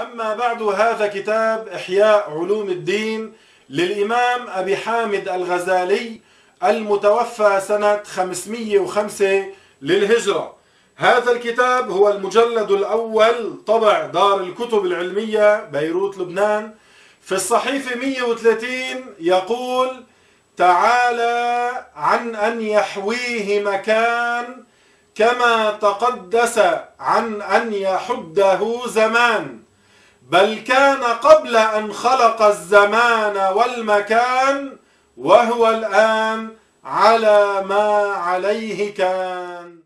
أما بعد هذا كتاب إحياء علوم الدين للإمام أبي حامد الغزالي المتوفى سنة 505 للهجرة. هذا الكتاب هو المجلد الأول طبع دار الكتب العلمية بيروت لبنان. في الصحيفة 130 يقول تعالى عن أن يحويه مكان كما تقدس عن أن يحده زمان بل كان قبل أن خلق الزمان والمكان وهو الآن على ما عليه كان.